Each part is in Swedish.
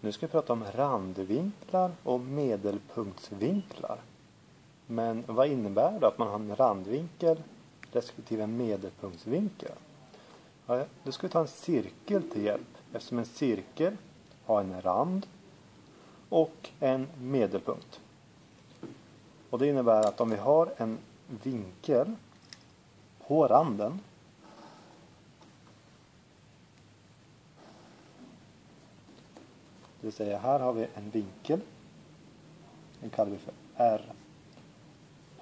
Nu ska vi prata om randvinklar och medelpunktsvinklar. Men vad innebär det att man har en randvinkel respektive en medelpunktsvinkel? Ja, då ska vi ta en cirkel till hjälp eftersom en cirkel har en rand och en medelpunkt. Och det innebär att om vi har en vinkel på randen Det vill säga här har vi en vinkel. Den kallar vi för R.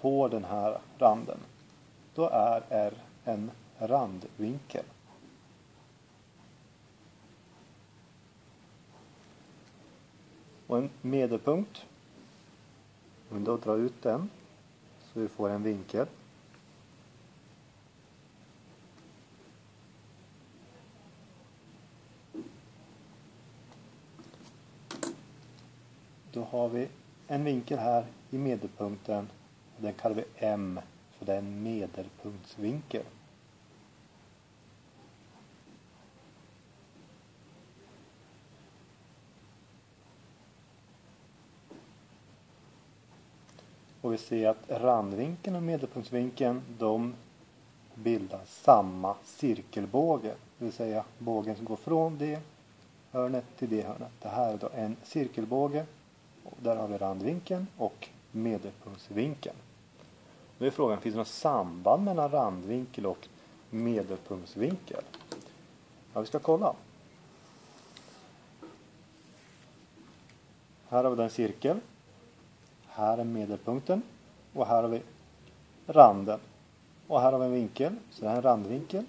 På den här randen. Då är R en randvinkel. Och en medelpunkt. Om vi då drar ut den så vi får en vinkel. Då har vi en vinkel här i medelpunkten. Och den kallar vi M för det är en medelpunktsvinkel. Och vi ser att randvinkeln och medelpunktsvinkeln de bildar samma cirkelbåge. Det vill säga bågen som går från det hörnet till det hörnet. Det här är då en cirkelbåge och där har vi randvinkeln och medelpunktsvinkeln. Nu är frågan, finns det något samband mellan randvinkel och medelpunktsvinkel? Ja, vi ska kolla. Här har vi den cirkel. Här är medelpunkten. Och här har vi randen. Och här har vi en vinkel. Så det här är en randvinkel.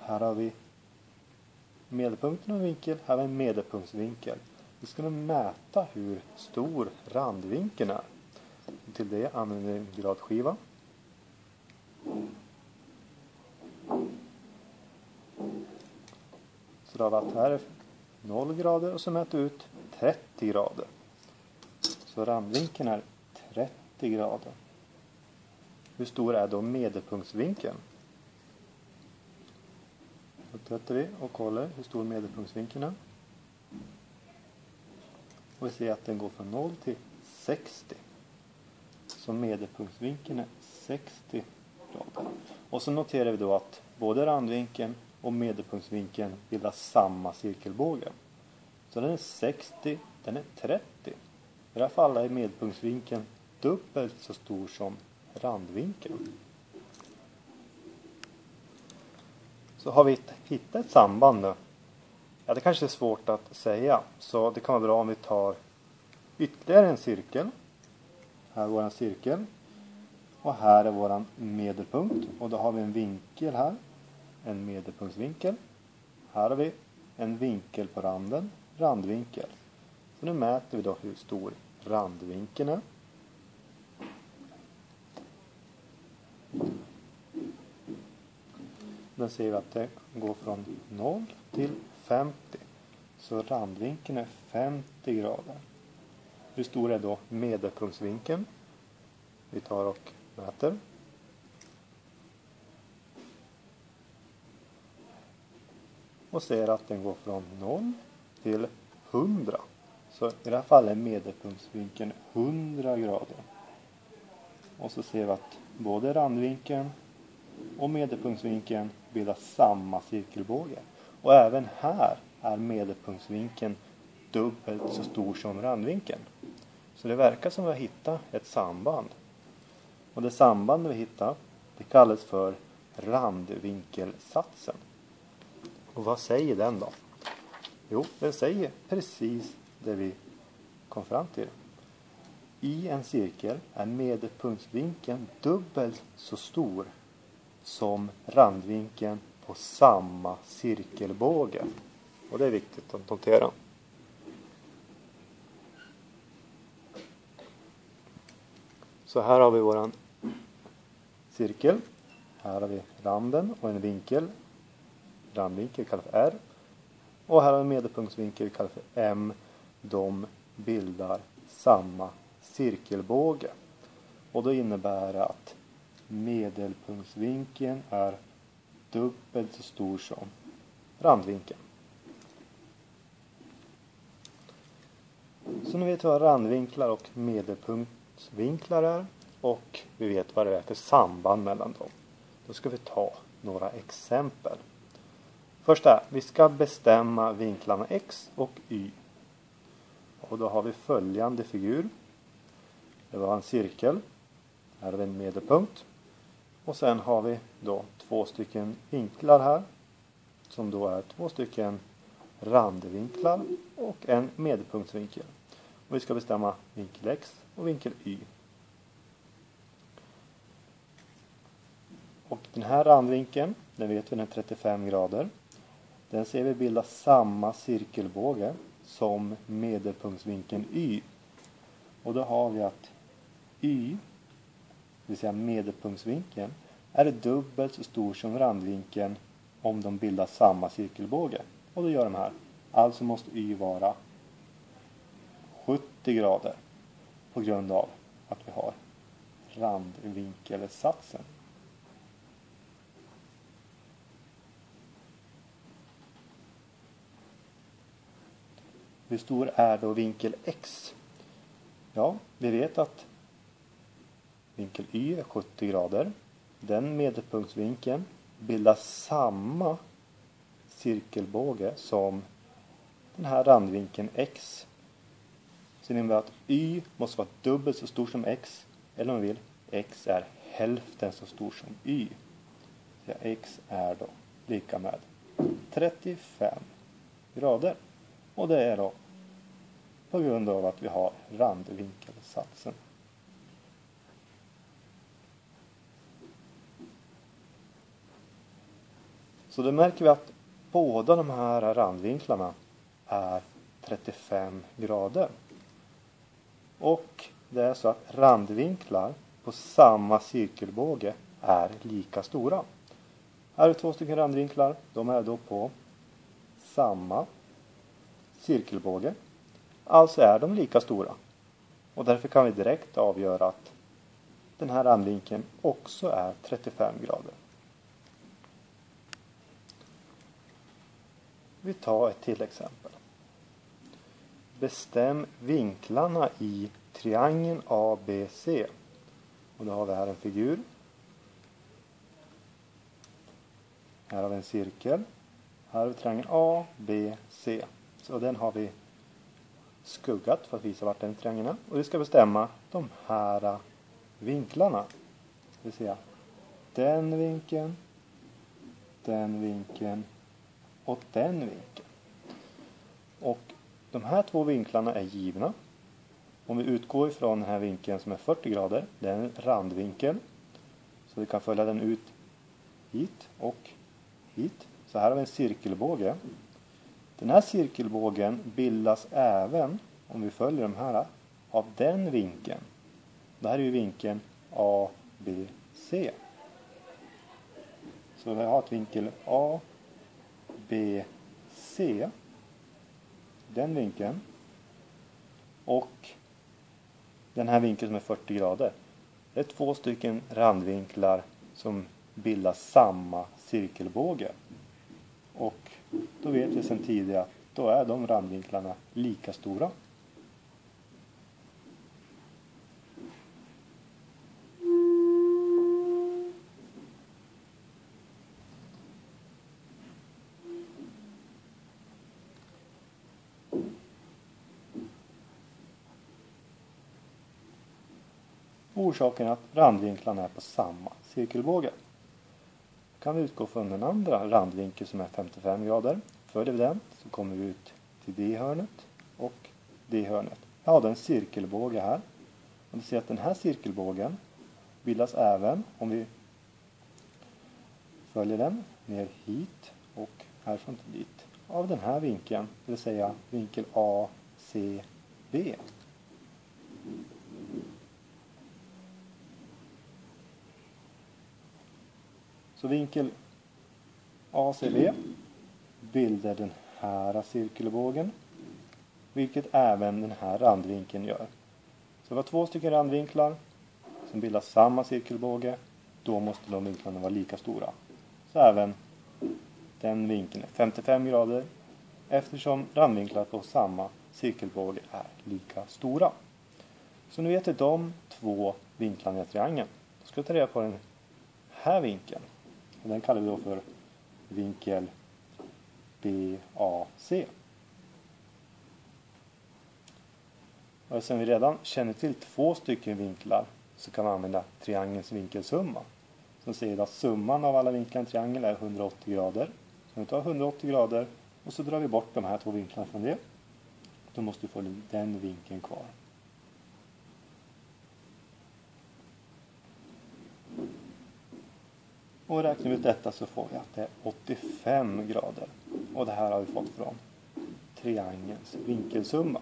Här har vi medelpunkten och en vinkel. Här har vi en medelpunktsvinkel. Vi ska nu mäta hur stor randvinkeln är. Till det använder vi en gradskiva. Så då har vi att här är 0 grader och så mäter vi ut 30 grader. Så randvinkeln är 30 grader. Hur stor är då medelpunktsvinkeln? Då tvättar vi och kollar hur stor medelpunktsvinkeln är. Och vi ser att den går från 0 till 60. Så medelpunktsvinkeln är 60 grader. Och så noterar vi då att både randvinkeln och medelpunktsvinkeln bildar samma cirkelbåge. Så den är 60, den är 30. I det här fallet är medelpunktsvinkeln dubbelt så stor som randvinkeln. Så har vi hittat ett samband nu Ja, det kanske är svårt att säga. Så det kan vara bra om vi tar ytterligare en cirkel. Här är vår cirkel. Och här är vår medelpunkt. Och då har vi en vinkel här. En medelpunktsvinkel. Här har vi en vinkel på randen. Randvinkel. Så nu mäter vi då hur stor randvinkeln är. Då ser vi att det går från 0 till 50. Så randvinkeln är 50 grader. Hur stor är då medelpunktsvinkeln? Vi tar och mäter. Och ser att den går från 0 till 100. Så i det här fallet är medelpunktsvinkeln 100 grader. Och så ser vi att både randvinkeln och medelpunktsvinkeln bildar samma cirkelbåge. Och även här är medelpunktsvinkeln dubbelt så stor som randvinkeln. Så det verkar som att vi har hittat ett samband. Och det samband vi hittar det kallas för randvinkelsatsen. Och vad säger den då? Jo, den säger precis det vi kom fram till. I en cirkel är medelpunktsvinkeln dubbelt så stor som randvinkeln på samma cirkelbåge. Och det är viktigt att notera. Så här har vi våran cirkel. Här har vi randen och en vinkel. Randvinkel kallas för R. Och här har vi en medelpunktsvinkel kallas för M. De bildar samma cirkelbåge. Och då innebär det att medelpunktsvinkeln är dubbelt så stor som randvinkeln. Så nu vet vi vad randvinklar och medelpunktsvinklar är och vi vet vad det är för samband mellan dem. Då ska vi ta några exempel. Första, vi ska bestämma vinklarna x och y. Och då har vi följande figur. Det var en cirkel. Här har vi en medelpunkt. Och sen har vi då två stycken vinklar här. Som då är två stycken randvinklar och en medelpunktsvinkel. Och vi ska bestämma vinkel x och vinkel y. Och den här randvinkeln, den vet vi den är 35 grader. Den ser vi bilda samma cirkelbåge som medelpunktsvinkeln y. Och då har vi att y, det vill säga medelpunktsvinkeln, är dubbelt så stor som randvinkeln om de bildar samma cirkelbåge. Och då gör de här. Alltså måste y vara 70 grader på grund av att vi har randvinkelsatsen. Hur stor är då vinkel x? Ja, vi vet att vinkel y är 70 grader. Den medelpunktsvinkeln bildar samma cirkelbåge som den här randvinkeln x. Så det innebär att y måste vara dubbelt så stor som x. Eller om vi vill, x är hälften så stor som y. Så x är då lika med 35 grader. Och det är då på grund av att vi har randvinkelsatsen. Så då märker vi att båda de här randvinklarna är 35 grader. Och det är så att randvinklar på samma cirkelbåge är lika stora. Här är två stycken randvinklar. De är då på samma cirkelbåge. Alltså är de lika stora. Och därför kan vi direkt avgöra att den här randvinkeln också är 35 grader. Vi tar ett till exempel. Bestäm vinklarna i triangeln ABC. Och då har vi här en figur. Här har vi en cirkel. Här har vi triangeln ABC. Så den har vi skuggat för att visa vart den triangeln är. Och vi ska bestämma de här vinklarna. Det vill säga den vinkeln, den vinkeln och den vinkeln. Och de här två vinklarna är givna. Om vi utgår ifrån den här vinkeln som är 40 grader, det är en randvinkel. Så vi kan följa den ut hit och hit. Så här har vi en cirkelbåge. Den här cirkelbågen bildas även, om vi följer de här, av den vinkeln. Det här är ju vinkeln ABC. Så vi har ett vinkel A, B, C. Den vinkeln. Och den här vinkeln som är 40 grader. Det är två stycken randvinklar som bildar samma cirkelbåge. Och då vet vi sedan tidigare att då är de randvinklarna lika stora. Orsaken är att randvinklarna är på samma cirkelbåge kan vi utgå från den andra randvinkeln som är 55 grader. Följer vi den så kommer vi ut till det hörnet och det hörnet. Jag har en cirkelbåge här. Och vi ser att den här cirkelbågen bildas även om vi följer den ner hit och härifrån till dit av den här vinkeln, det vill säga vinkel B. Så vinkel ACB bildar den här cirkelbågen. Vilket även den här randvinkeln gör. Så det var två stycken randvinklar som bildar samma cirkelbåge. Då måste de vinklarna vara lika stora. Så även den vinkeln är 55 grader eftersom randvinklar på samma cirkelbåge är lika stora. Så nu vet vi de två vinklarna i triangeln. Då ska vi ta reda på den här vinkeln. Och den kallar vi då för vinkel BAC. Och eftersom vi redan känner till två stycken vinklar så kan vi använda triangelns vinkelsumma. Som säger att summan av alla vinklar i en triangel är 180 grader. Så vi tar 180 grader och så drar vi bort de här två vinklarna från det. Då måste vi få den vinkeln kvar. Och räknar vi ut detta så får vi att det är 85 grader. Och det här har vi fått från triangelns vinkelsumma.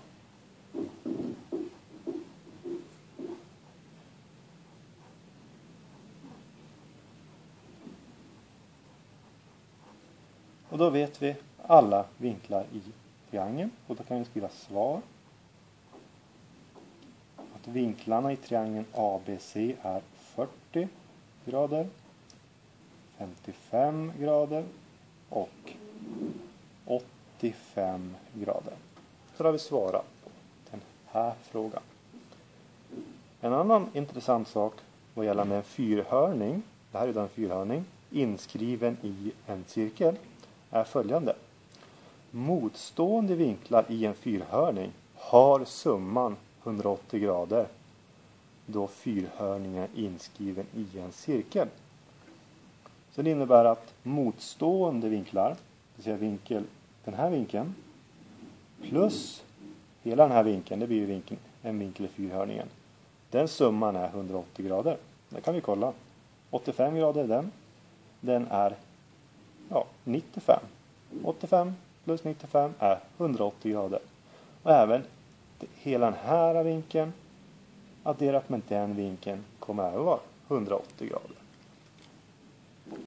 Och då vet vi alla vinklar i triangeln och då kan vi skriva svar. Att vinklarna i triangeln ABC är 40 grader, 55 grader och 85 grader. Så har vi svarat på den här frågan. En annan intressant sak vad gäller en fyrhörning, det här är en fyrhörning, inskriven i en cirkel är följande. Motstående vinklar i en fyrhörning har summan 180 grader då fyrhörningen är inskriven i en cirkel. Så det innebär att motstående vinklar, det vill säga vinkel, den här vinkeln plus hela den här vinkeln, det blir vinkeln, en vinkel i fyrhörningen. Den summan är 180 grader. Det kan vi kolla. 85 grader är den. Den är ja, 95. 85 plus 95 är 180 grader. Och även hela den här vinkeln adderat med den vinkeln kommer även vara 180 grader.